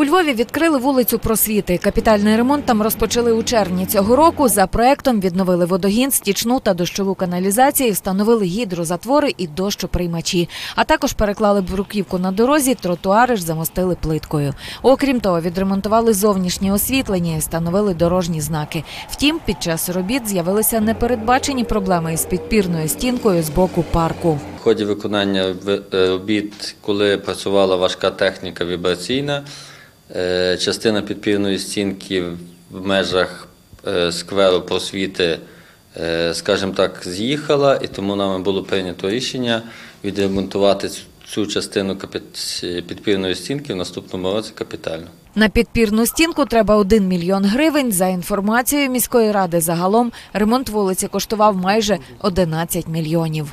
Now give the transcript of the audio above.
У Львові відкрили вулицю Просвіти. Капітальний ремонт там розпочали у червні цього року. За проектом відновили водогін, стічну та дощову каналізацію, встановили гідрозатвори і дощоприймачі. А також переклали бруківку на дорозі, тротуари ж замостили плиткою. Окрім того, відремонтували зовнішнє освітлення і встановили дорожні знаки. Втім, під час робіт з'явилися непередбачені проблеми із підпірною стінкою з боку парку. В ході виконання ви- е, робіт, коли працювала важка техніка вібраційна, частина підпірної стінки в межах е, скверу просвіти, е, скажімо так, з'їхала, і тому нами було прийнято рішення відремонтувати цю- частину підпірної стінки в наступному році капітально. На підпірну стінку треба 1 мільйон гривень. За інформацією міської ради, загалом ремонт вулиці коштував майже 11 мільйонів.